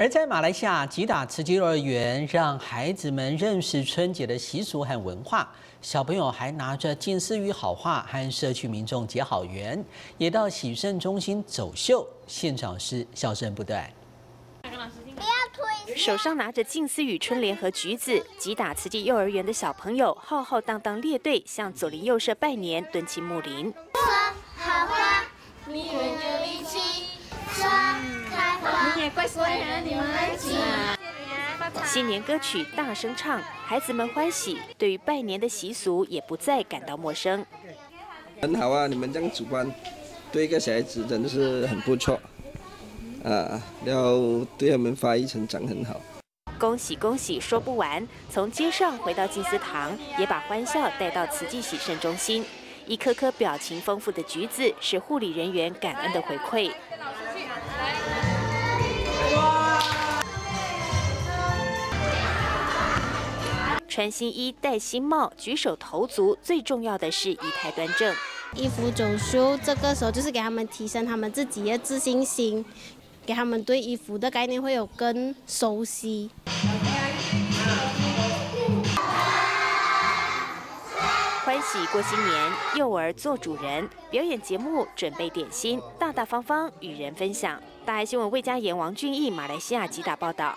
而在马来西亚吉打慈济幼儿园，让孩子们认识春节的习俗和文化。小朋友还拿着近似语好话和社区民众结好缘，也到喜盛中心走秀，现场是笑声不断。手上拿着近思语春联和橘子，吉打慈济幼儿园的小朋友浩浩荡荡列队向左邻右舍拜年，蹲起木林。好花，蜜源就一起新年歌曲大声唱，孩子们欢喜，对于拜年的习俗也不再感到陌生。很好啊，你们这样主观，对一个小孩子真的是很不错，啊，要对他们发育成长很好。恭喜恭喜说不完，从街上回到静思堂，也把欢笑带到慈济喜盛中心。一颗颗表情丰富的橘子，是护理人员感恩的回馈。穿新衣、戴新帽、举手投足，最重要的是仪态端正。衣服走秀，这个时候就是给他们提升他们自己的自信心，给他们对衣服的概念会有更熟悉。欢喜过新年，幼儿做主人，表演节目，准备点心，大大方方与人分享。大爱新闻魏家言、王俊义，马来西亚吉打报道。